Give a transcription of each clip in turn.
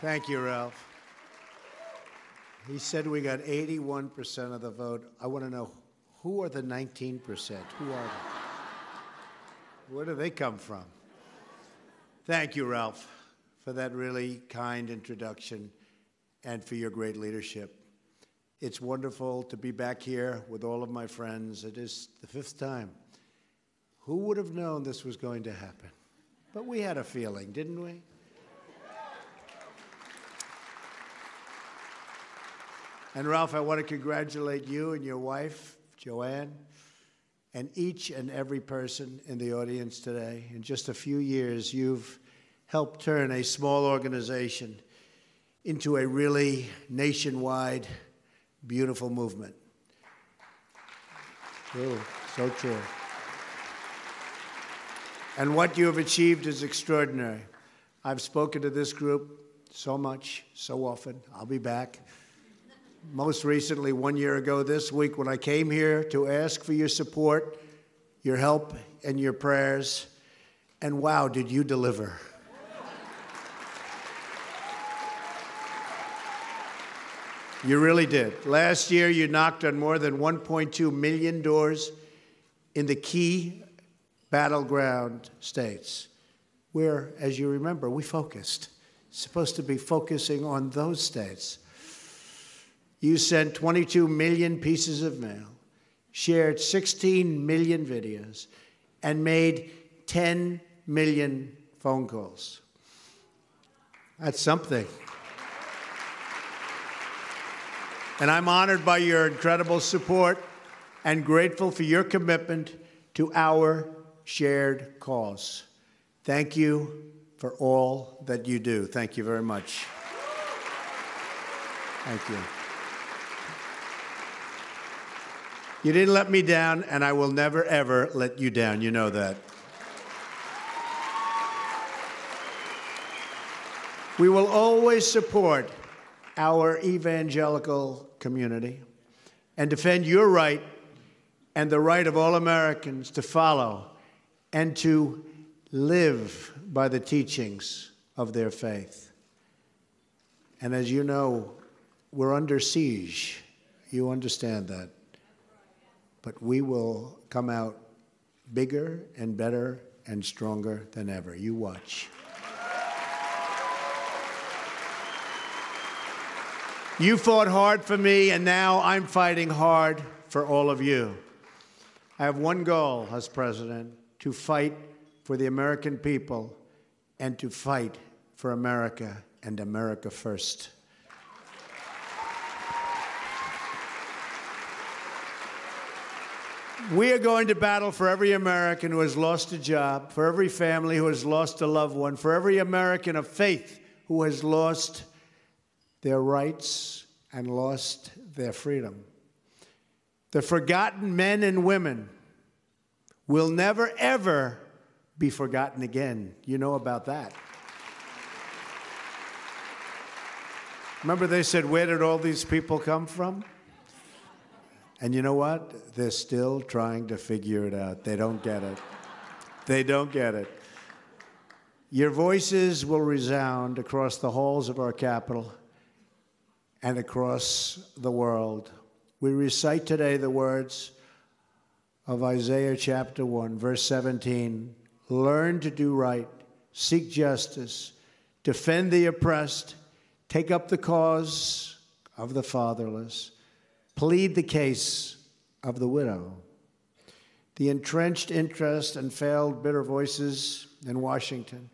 Thank you, Ralph. He said we got 81% of the vote. I want to know who are the 19%? Who are they? Where do they come from? Thank you, Ralph, for that really kind introduction and for your great leadership. It's wonderful to be back here with all of my friends. It is the fifth time. Who would have known this was going to happen? But we had a feeling, didn't we? And Ralph, I want to congratulate you and your wife, Joanne, and each and every person in the audience today. In just a few years, you've helped turn a small organization into a really nationwide, beautiful movement. True, so true. And what you have achieved is extraordinary. I've spoken to this group so much, so often. I'll be back most recently, one year ago this week, when I came here to ask for your support, your help, and your prayers. And wow, did you deliver! You really did. Last year, you knocked on more than 1.2 million doors in the key battleground states, where, as you remember, we focused. Supposed to be focusing on those states. You sent 22 million pieces of mail, shared 16 million videos, and made 10 million phone calls. That's something. And I'm honored by your incredible support and grateful for your commitment to our shared cause. Thank you for all that you do. Thank you very much. Thank you. You didn't let me down, and I will never, ever let you down. You know that. We will always support our evangelical community and defend your right and the right of all Americans to follow and to live by the teachings of their faith. And as you know, we're under siege. You understand that but we will come out bigger and better and stronger than ever. You watch. You fought hard for me, and now I'm fighting hard for all of you. I have one goal as president to fight for the American people and to fight for America and America first. We are going to battle for every American who has lost a job, for every family who has lost a loved one, for every American of faith who has lost their rights and lost their freedom. The forgotten men and women will never, ever be forgotten again. You know about that. Remember, they said, Where did all these people come from? And you know what? They're still trying to figure it out. They don't get it. They don't get it. Your voices will resound across the halls of our capital and across the world. We recite today the words of Isaiah chapter 1, verse 17 Learn to do right, seek justice, defend the oppressed, take up the cause of the fatherless plead the case of the widow. The entrenched interest and failed bitter voices in Washington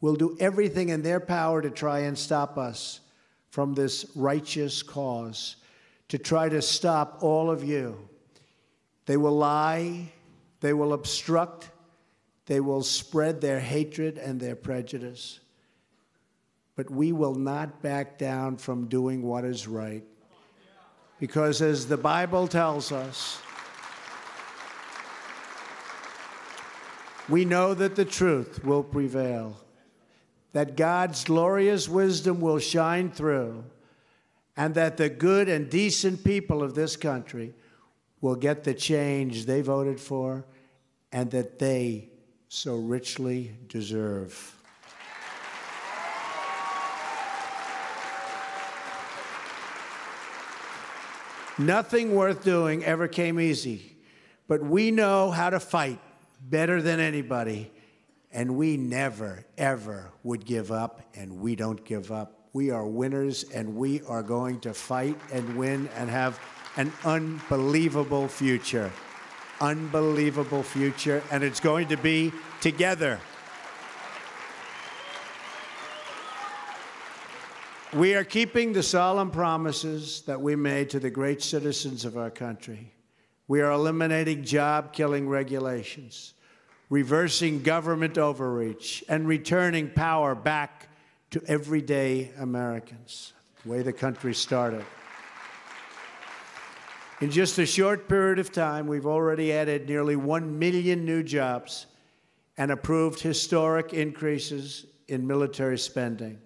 will do everything in their power to try and stop us from this righteous cause, to try to stop all of you. They will lie, they will obstruct, they will spread their hatred and their prejudice. But we will not back down from doing what is right. Because as the Bible tells us, we know that the truth will prevail, that God's glorious wisdom will shine through, and that the good and decent people of this country will get the change they voted for and that they so richly deserve. Nothing worth doing ever came easy, but we know how to fight better than anybody, and we never, ever would give up, and we don't give up. We are winners, and we are going to fight and win and have an unbelievable future. Unbelievable future, and it's going to be together. We are keeping the solemn promises that we made to the great citizens of our country. We are eliminating job killing regulations, reversing government overreach, and returning power back to everyday Americans, the way the country started. In just a short period of time, we've already added nearly 1 million new jobs and approved historic increases in military spending.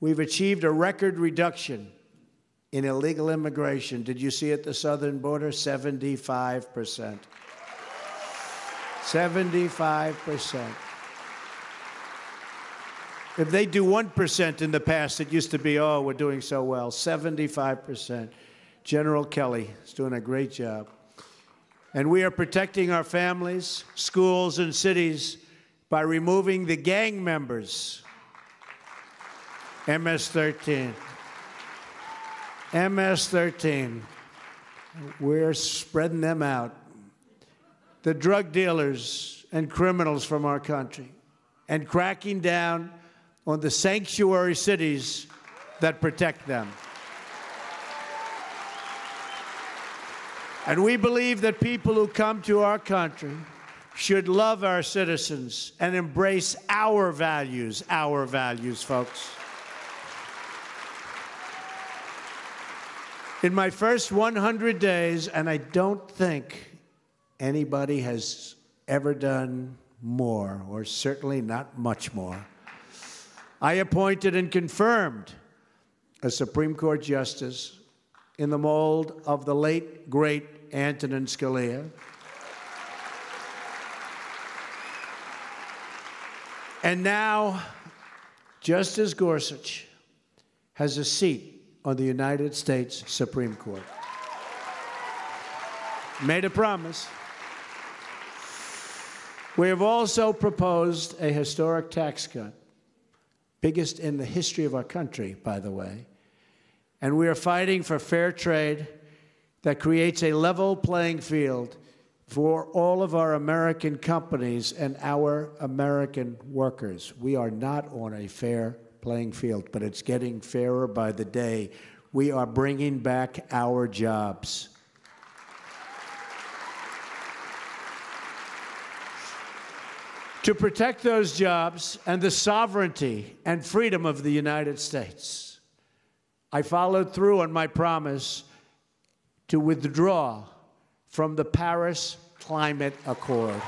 We've achieved a record reduction in illegal immigration. Did you see at the southern border? 75%. 75%. If they do 1% in the past, it used to be, oh, we're doing so well. 75%. General Kelly is doing a great job. And we are protecting our families, schools, and cities by removing the gang members MS-13. MS-13. We're spreading them out. The drug dealers and criminals from our country and cracking down on the sanctuary cities that protect them. And we believe that people who come to our country should love our citizens and embrace our values, our values, folks. In my first 100 days, and I don't think anybody has ever done more, or certainly not much more, I appointed and confirmed a Supreme Court justice in the mold of the late, great Antonin Scalia. And now, Justice Gorsuch has a seat on the United States Supreme Court. Made a promise. We have also proposed a historic tax cut, biggest in the history of our country, by the way. And we are fighting for fair trade that creates a level playing field for all of our American companies and our American workers. We are not on a fair playing field, but it's getting fairer by the day. We are bringing back our jobs. to protect those jobs and the sovereignty and freedom of the United States. I followed through on my promise to withdraw from the Paris Climate Accord.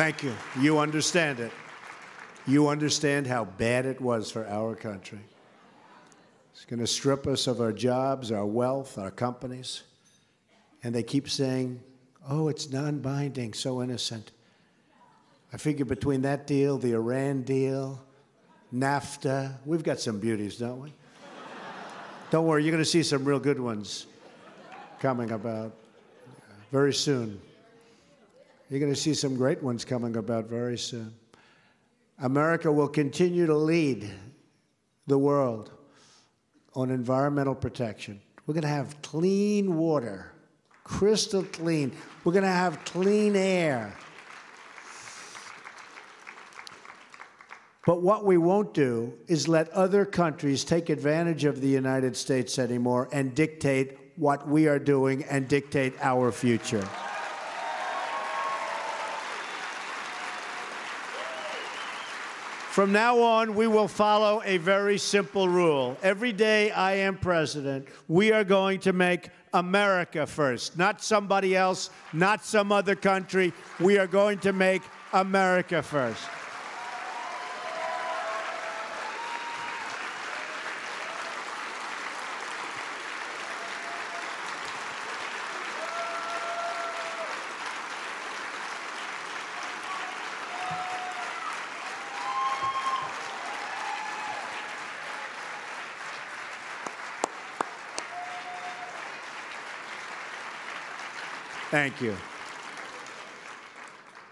Thank you. You understand it. You understand how bad it was for our country. It's going to strip us of our jobs, our wealth, our companies. And they keep saying, oh, it's non binding, so innocent. I figure between that deal, the Iran deal, NAFTA, we've got some beauties, don't we? don't worry, you're going to see some real good ones coming about very soon. You're going to see some great ones coming about very soon. America will continue to lead the world on environmental protection. We're going to have clean water, crystal clean. We're going to have clean air. But what we won't do is let other countries take advantage of the United States anymore and dictate what we are doing and dictate our future. From now on, we will follow a very simple rule. Every day I am president, we are going to make America first, not somebody else, not some other country. We are going to make America first. Thank you.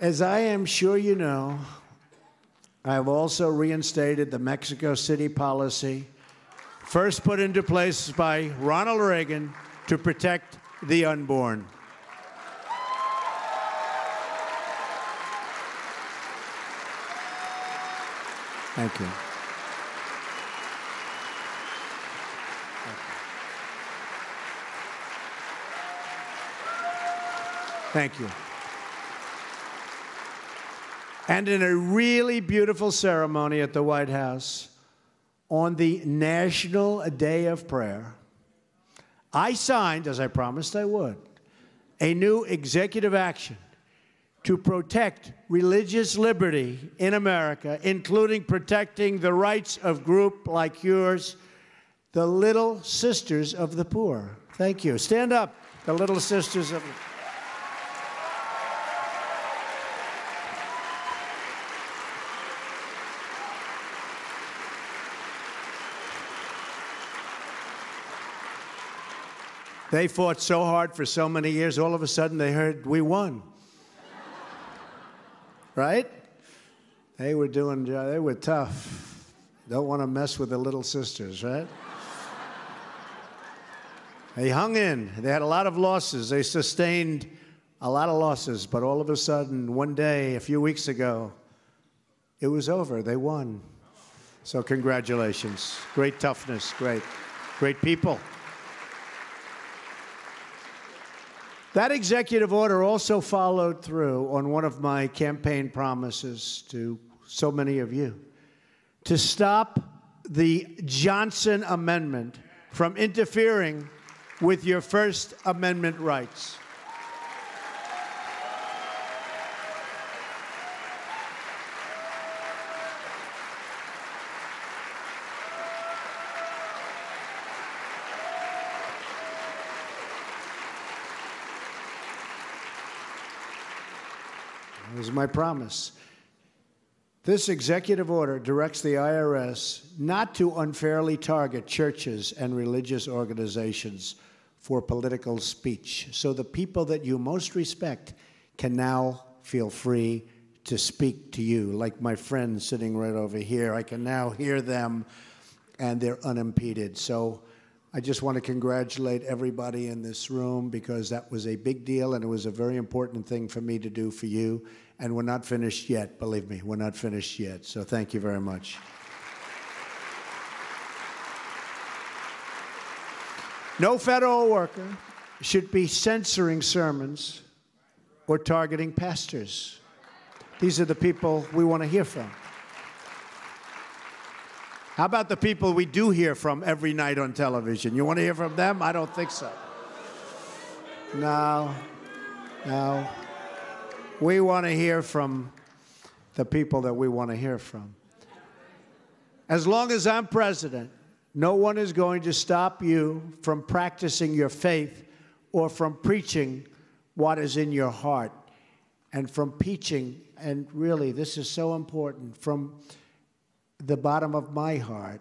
As I am sure you know, I have also reinstated the Mexico City policy, first put into place by Ronald Reagan to protect the unborn. Thank you. Thank you. And in a really beautiful ceremony at the White House on the National Day of Prayer, I signed, as I promised I would, a new executive action to protect religious liberty in America, including protecting the rights of groups like yours, the Little Sisters of the Poor. Thank you. Stand up, the Little Sisters of the Poor. They fought so hard for so many years, all of a sudden they heard we won. right? They were doing, uh, they were tough. Don't want to mess with the little sisters, right? they hung in. They had a lot of losses. They sustained a lot of losses, but all of a sudden, one day, a few weeks ago, it was over. They won. So, congratulations. Great toughness. Great. Great people. That executive order also followed through on one of my campaign promises to so many of you to stop the Johnson Amendment from interfering with your First Amendment rights. Is my promise. This executive order directs the IRS not to unfairly target churches and religious organizations for political speech. So the people that you most respect can now feel free to speak to you, like my friend sitting right over here. I can now hear them and they're unimpeded. So I just want to congratulate everybody in this room because that was a big deal and it was a very important thing for me to do for you. And we're not finished yet, believe me, we're not finished yet. So thank you very much. No federal worker should be censoring sermons or targeting pastors. These are the people we want to hear from. How about the people we do hear from every night on television? You want to hear from them? I don't think so. No, no. We want to hear from the people that we want to hear from. As long as I'm president, no one is going to stop you from practicing your faith or from preaching what is in your heart and from preaching, and really, this is so important, from the bottom of my heart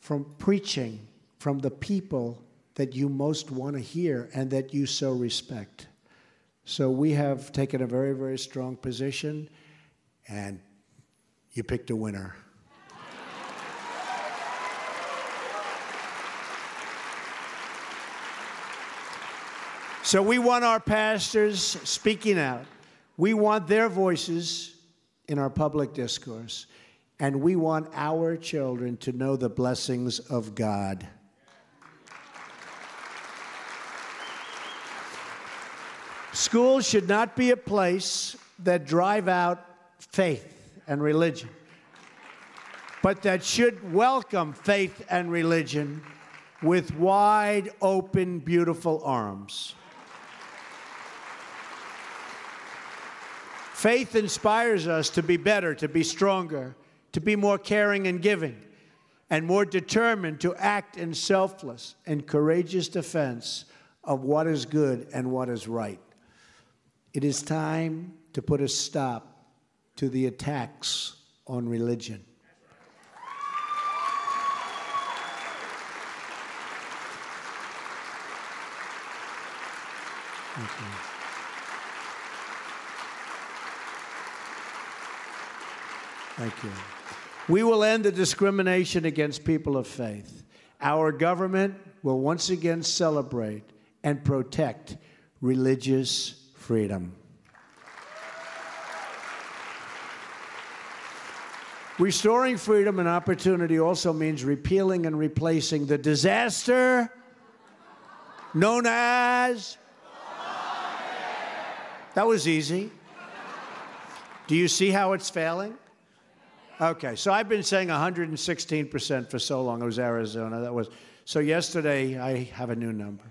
from preaching from the people that you most want to hear and that you so respect. So we have taken a very, very strong position, and you picked a winner. So we want our pastors speaking out. We want their voices in our public discourse and we want our children to know the blessings of God. Schools should not be a place that drive out faith and religion. but that should welcome faith and religion with wide open, beautiful arms. Faith inspires us to be better, to be stronger, to be more caring and giving, and more determined to act in selfless and courageous defense of what is good and what is right. It is time to put a stop to the attacks on religion. Thank you. Thank you. We will end the discrimination against people of faith. Our government will once again celebrate and protect religious freedom. Restoring freedom and opportunity also means repealing and replacing the disaster known as. That was easy. Do you see how it's failing? Okay, so I've been saying 116% for so long. It was Arizona. That was so yesterday I have a new number.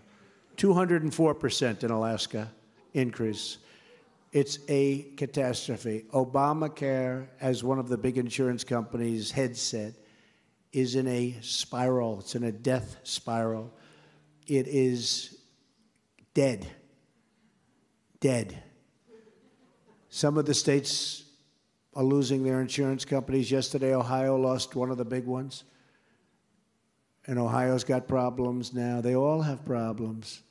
204% in Alaska increase. It's a catastrophe. Obamacare, as one of the big insurance companies' heads said, is in a spiral. It's in a death spiral. It is dead. Dead. Some of the states are losing their insurance companies. Yesterday, Ohio lost one of the big ones. And Ohio's got problems now. They all have problems.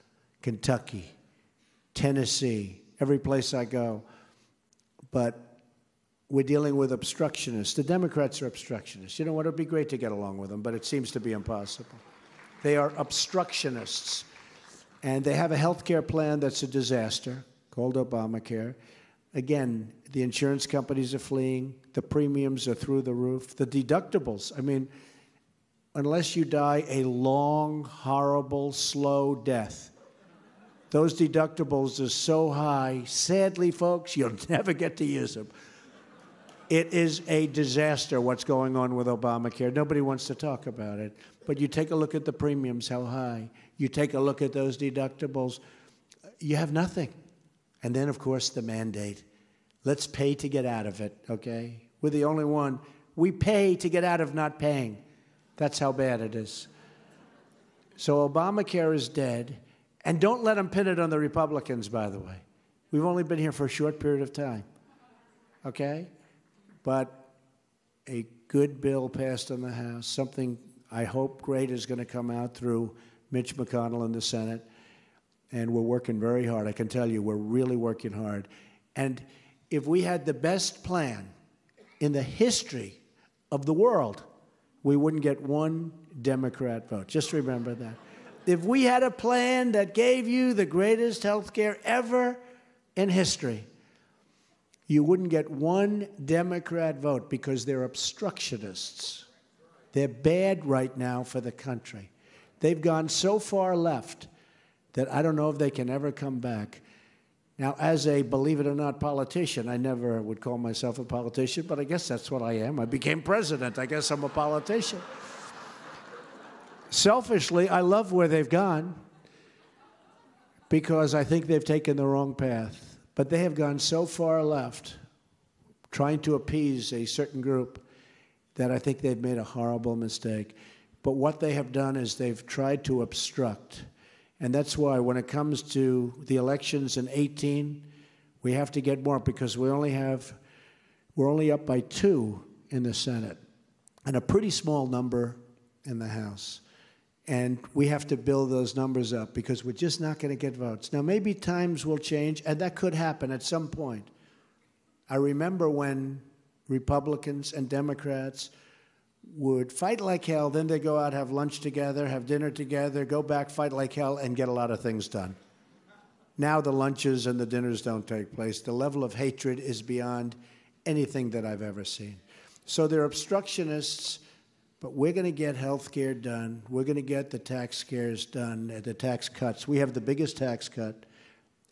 Kentucky, Tennessee, every place I go. But we're dealing with obstructionists. The Democrats are obstructionists. You know what? It'd be great to get along with them, but it seems to be impossible. They are obstructionists. And they have a health care plan that's a disaster called Obamacare. Again, the insurance companies are fleeing. The premiums are through the roof. The deductibles, I mean, unless you die a long, horrible, slow death, those deductibles are so high. Sadly, folks, you'll never get to use them. It is a disaster what's going on with Obamacare. Nobody wants to talk about it. But you take a look at the premiums, how high. You take a look at those deductibles, you have nothing. And then, of course, the mandate. Let's pay to get out of it, okay? We're the only one. We pay to get out of not paying. That's how bad it is. So Obamacare is dead. And don't let them pin it on the Republicans, by the way. We've only been here for a short period of time, okay? But a good bill passed in the House, something I hope great is going to come out through Mitch McConnell in the Senate and we're working very hard. I can tell you, we're really working hard. And if we had the best plan in the history of the world, we wouldn't get one Democrat vote. Just remember that. If we had a plan that gave you the greatest health care ever in history, you wouldn't get one Democrat vote because they're obstructionists. They're bad right now for the country. They've gone so far left that I don't know if they can ever come back. Now, as a believe it or not politician, I never would call myself a politician, but I guess that's what I am. I became president. I guess I'm a politician. Selfishly, I love where they've gone because I think they've taken the wrong path. But they have gone so far left, trying to appease a certain group, that I think they've made a horrible mistake. But what they have done is they've tried to obstruct and that's why when it comes to the elections in 18, we have to get more because we only have, we're only up by two in the Senate and a pretty small number in the House. And we have to build those numbers up because we're just not going to get votes. Now, maybe times will change, and that could happen at some point. I remember when Republicans and Democrats would fight like hell, then they go out, have lunch together, have dinner together, go back, fight like hell, and get a lot of things done. Now the lunches and the dinners don't take place. The level of hatred is beyond anything that I've ever seen. So they're obstructionists, but we're going to get health care done. We're going to get the tax scares done, uh, the tax cuts. We have the biggest tax cut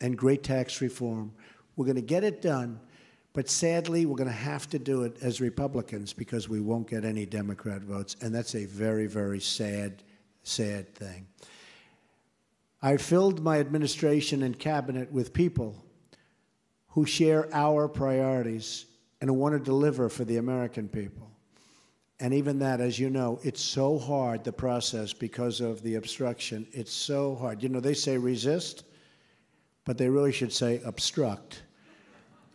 and great tax reform. We're going to get it done But sadly, we're going to have to do it as Republicans because we won't get any Democrat votes. And that's a very, very sad, sad thing. I filled my administration and cabinet with people who share our priorities and who want to deliver for the American people. And even that, as you know, it's so hard, the process, because of the obstruction. It's so hard. You know, they say resist, but they really should say obstruct.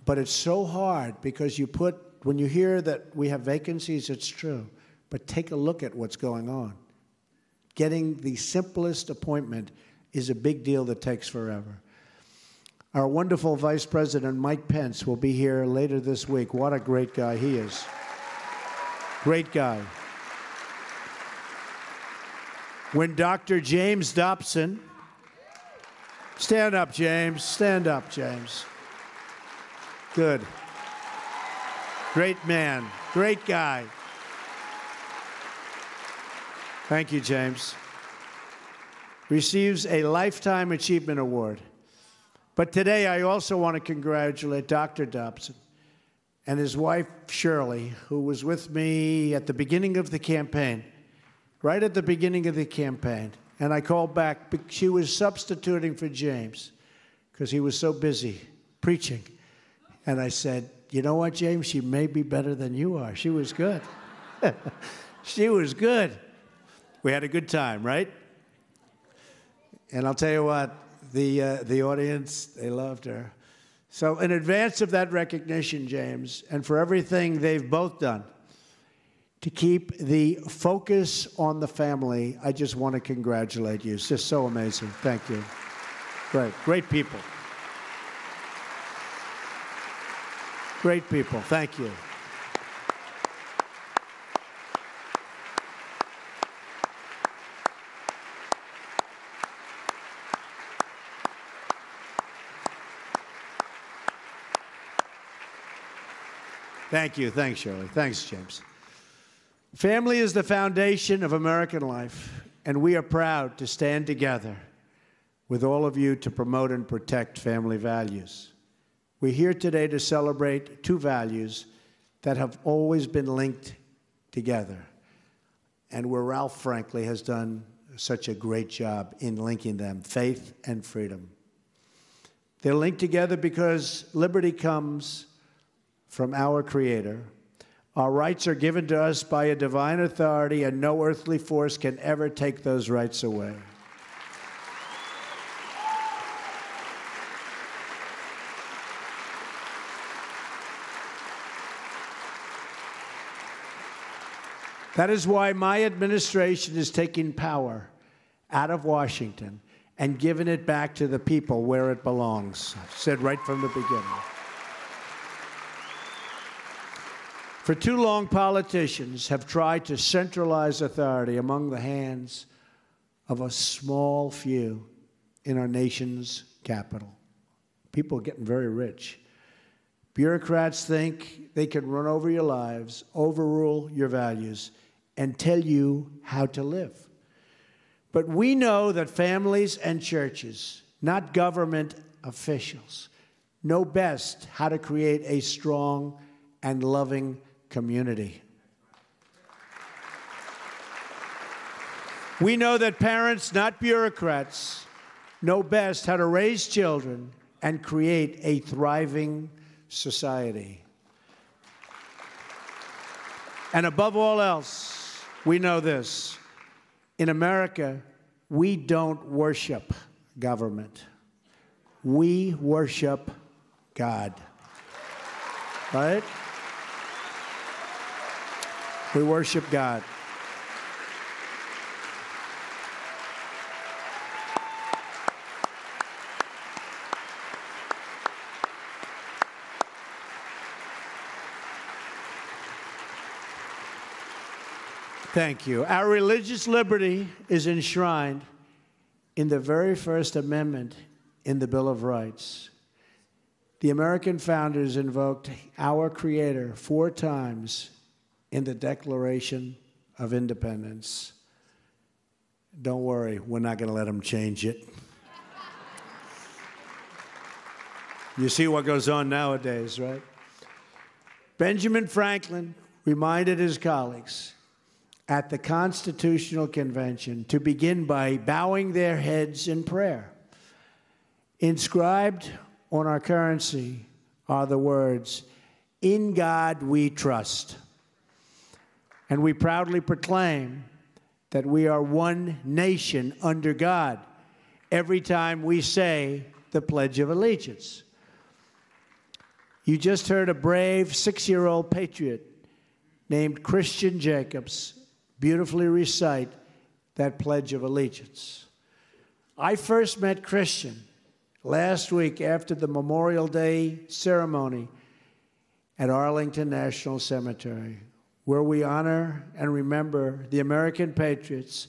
But it's so hard because you put, when you hear that we have vacancies, it's true. But take a look at what's going on. Getting the simplest appointment is a big deal that takes forever. Our wonderful Vice President Mike Pence will be here later this week. What a great guy he is. Great guy. When Dr. James Dobson, stand up, James, stand up, James. Good. Great man, great guy. Thank you, James. Receives a Lifetime Achievement Award. But today, I also want to congratulate Dr. Dobson and his wife, Shirley, who was with me at the beginning of the campaign, right at the beginning of the campaign. And I called back. She was substituting for James because he was so busy preaching. And I said, You know what, James? She may be better than you are. She was good. she was good. We had a good time, right? And I'll tell you what, the, uh, the audience, they loved her. So, in advance of that recognition, James, and for everything they've both done to keep the focus on the family, I just want to congratulate you. It's just so amazing. Thank you. Great, great people. Great people. Thank you. Thank you. Thanks, Shirley. Thanks, James. Family is the foundation of American life, and we are proud to stand together with all of you to promote and protect family values. We're here today to celebrate two values that have always been linked together, and where Ralph, frankly, has done such a great job in linking them faith and freedom. They're linked together because liberty comes from our Creator. Our rights are given to us by a divine authority, and no earthly force can ever take those rights away. That is why my administration is taking power out of Washington and giving it back to the people where it belongs. Said right from the beginning. For too long, politicians have tried to centralize authority among the hands of a small few in our nation's capital. People are getting very rich. Bureaucrats think they can run over your lives, overrule your values, and tell you how to live. But we know that families and churches, not government officials, know best how to create a strong and loving community. We know that parents, not bureaucrats, know best how to raise children and create a thriving society. And above all else, we know this. In America, we don't worship government. We worship God. Right? We worship God. Thank you. Our religious liberty is enshrined in the very first amendment in the Bill of Rights. The American founders invoked our Creator four times in the Declaration of Independence. Don't worry, we're not going to let them change it. You see what goes on nowadays, right? Benjamin Franklin reminded his colleagues at the Constitutional Convention to begin by bowing their heads in prayer. Inscribed on our currency are the words, In God we trust. And we proudly proclaim that we are one nation under God every time we say the Pledge of Allegiance. You just heard a brave six year old patriot named Christian Jacobs beautifully recite that Pledge of Allegiance. I first met Christian last week after the Memorial Day ceremony at Arlington National Cemetery, where we honor and remember the American patriots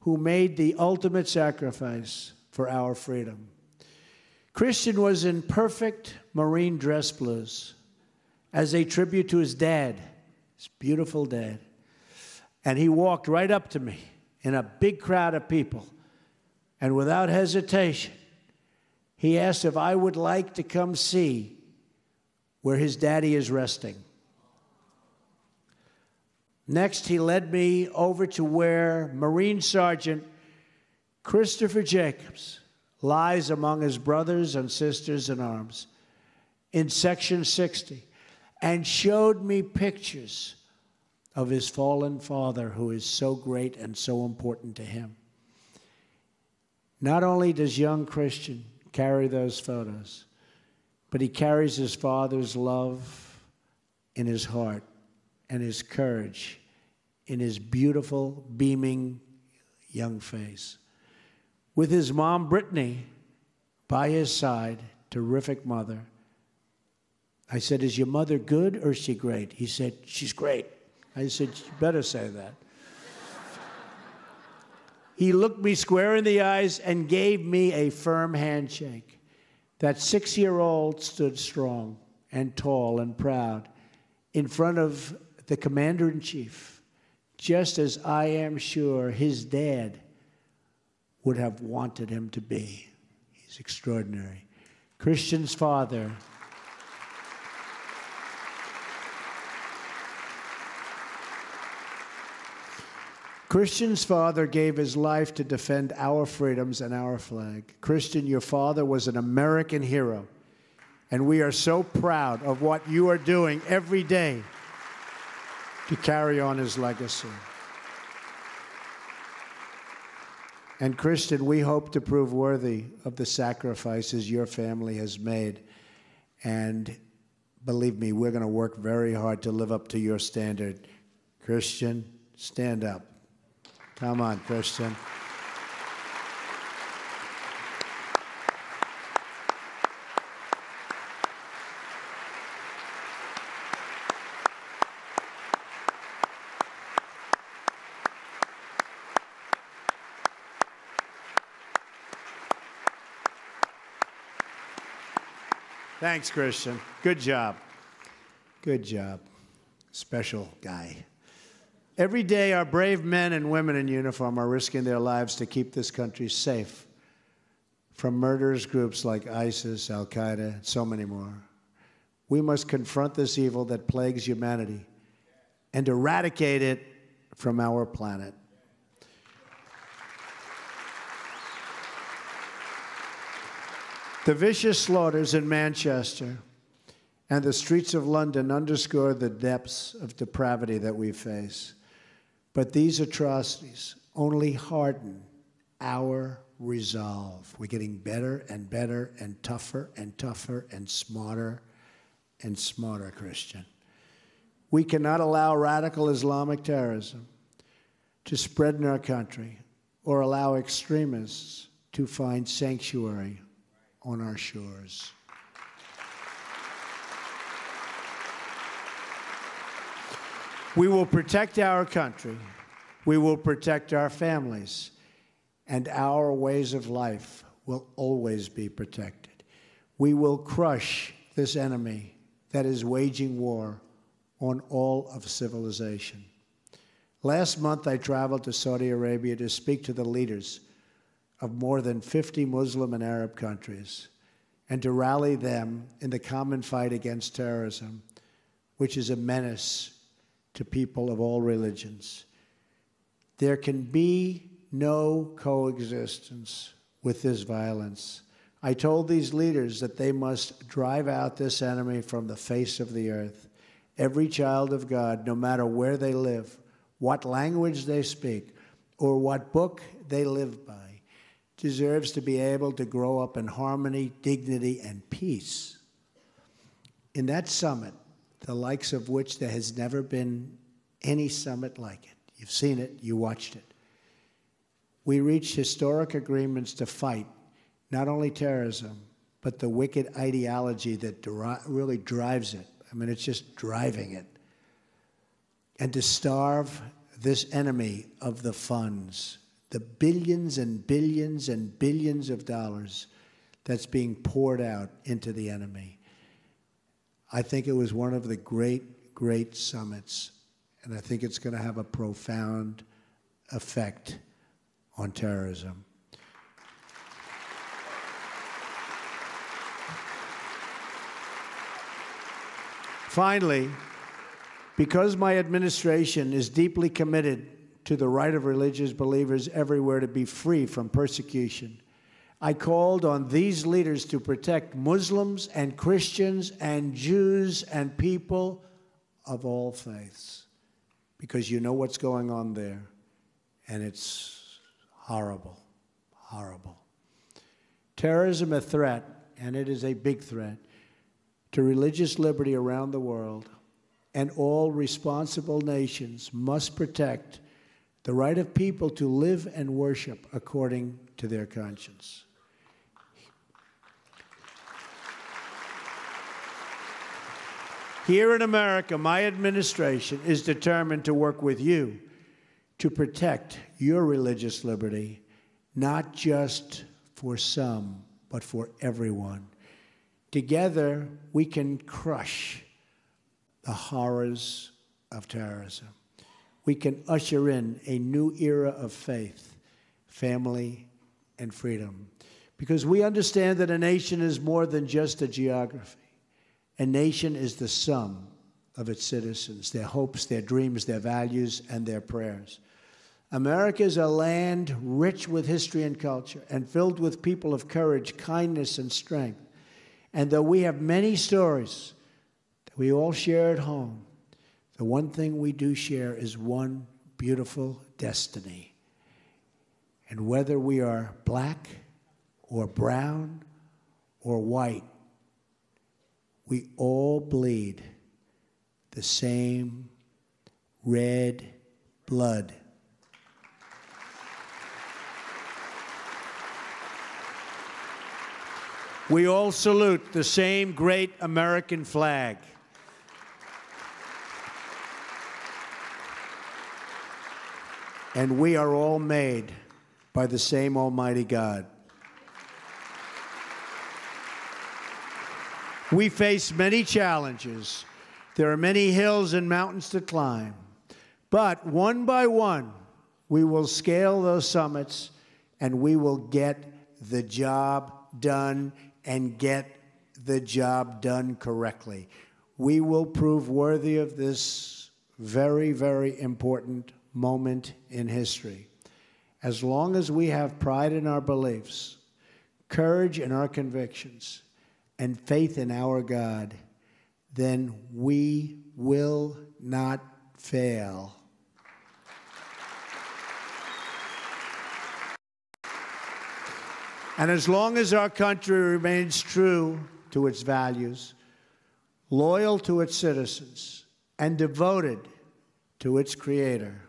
who made the ultimate sacrifice for our freedom. Christian was in perfect marine dress blues as a tribute to his dad, his beautiful dad. And he walked right up to me in a big crowd of people. And without hesitation, he asked if I would like to come see where his daddy is resting. Next, he led me over to where Marine Sergeant Christopher Jacobs lies among his brothers and sisters in arms in Section 60 and showed me pictures of his fallen father, who is so great and so important to him. Not only does young Christian carry those photos, but he carries his father's love in his heart and his courage in his beautiful, beaming young face. With his mom, Brittany, by his side, terrific mother. I said, Is your mother good or is she great? He said, She's great. I said, You better say that. he looked me square in the eyes and gave me a firm handshake. That six year old stood strong and tall and proud in front of the commander in chief, just as I am sure his dad would have wanted him to be. He's extraordinary. Christian's father. Christian's father gave his life to defend our freedoms and our flag. Christian, your father was an American hero, and we are so proud of what you are doing every day to carry on his legacy. And Christian, we hope to prove worthy of the sacrifices your family has made. And believe me, we're going to work very hard to live up to your standard. Christian, stand up. Come on, Christian. Thanks, Christian. Good job. Good job. Special guy. Every day, our brave men and women in uniform are risking their lives to keep this country safe from murderous groups like ISIS, Al Qaeda, and so many more. We must confront this evil that plagues humanity and eradicate it from our planet. The vicious slaughters in Manchester and the streets of London underscore the depths of depravity that we face. But these atrocities only harden our resolve. We're getting better and better and tougher and tougher and smarter and smarter, Christian. We cannot allow radical Islamic terrorism to spread in our country or allow extremists to find sanctuary on our shores. We will protect our country. We will protect our families. And our ways of life will always be protected. We will crush this enemy that is waging war on all of civilization. Last month, I traveled to Saudi Arabia to speak to the leaders of more than 50 Muslim and Arab countries and to rally them in the common fight against terrorism which is a menace to people of all religions. There can be no coexistence with this violence. I told these leaders that they must drive out this enemy from the face of the earth. Every child of God, no matter where they live, what language they speak, or what book they live by, deserves to be able to grow up in harmony, dignity, and peace. In that summit, the likes of which there has never been any summit like it, you've seen it, you watched it. We reached historic agreements to fight not only terrorism, but the wicked ideology that really drives it. I mean, it's just driving it. And to starve this enemy of the funds, the billions and billions and billions of dollars that's being poured out into the enemy. I think it was one of the great, great summits, and I think it's going to have a profound effect on terrorism. Finally, because my administration is deeply committed to the right of religious believers everywhere to be free from persecution, I called on these leaders to protect Muslims and Christians and Jews and people of all faiths. Because you know what's going on there, and it's horrible, horrible. Terrorism a threat, and it is a big threat, to religious liberty around the world, and all responsible nations must protect the right of people to live and worship according to their conscience. Here in America, my administration is determined to work with you to protect your religious liberty, not just for some, but for everyone. Together, we can crush the horrors of terrorism. We can usher in a new era of faith, family, and freedom. Because we understand that a nation is more than just a geography. A nation is the sum of its citizens, their hopes, their dreams, their values, and their prayers. America is a land rich with history and culture and filled with people of courage, kindness, and strength. And though we have many stories that we all share at home, the one thing we do share is one beautiful destiny. And whether we are black or brown or white, we all bleed the same red blood. We all salute the same great American flag. And we are all made by the same Almighty God. We face many challenges. There are many hills and mountains to climb. But one by one, we will scale those summits and we will get the job done and get the job done correctly. We will prove worthy of this very, very important moment in history. As long as we have pride in our beliefs, courage in our convictions, and faith in our God, then we will not fail. And as long as our country remains true to its values, loyal to its citizens, and devoted to its Creator,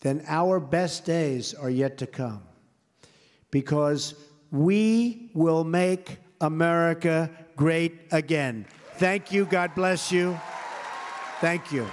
then our best days are yet to come. Because we will make America great again. Thank you. God bless you. Thank you.